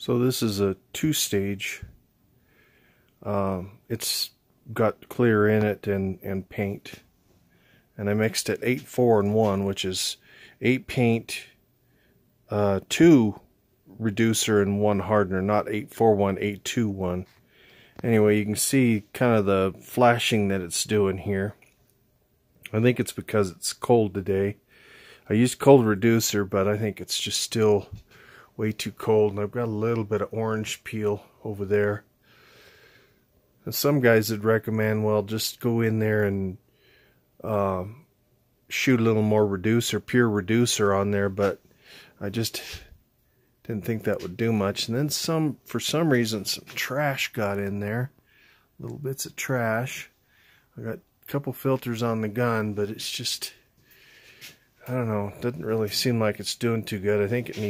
So this is a two-stage. Um, it's got clear in it and, and paint. And I mixed it 8, 4, and 1, which is 8 paint, uh, 2 reducer, and 1 hardener, not 8, 4, 1, 8, 2, 1. Anyway, you can see kind of the flashing that it's doing here. I think it's because it's cold today. I used cold reducer, but I think it's just still way too cold. And I've got a little bit of orange peel over there. And some guys would recommend, well, just go in there and um, shoot a little more reducer, pure reducer on there. But I just didn't think that would do much. And then some, for some reason, some trash got in there. Little bits of trash. I got a couple filters on the gun, but it's just, I don't know, doesn't really seem like it's doing too good. I think it needs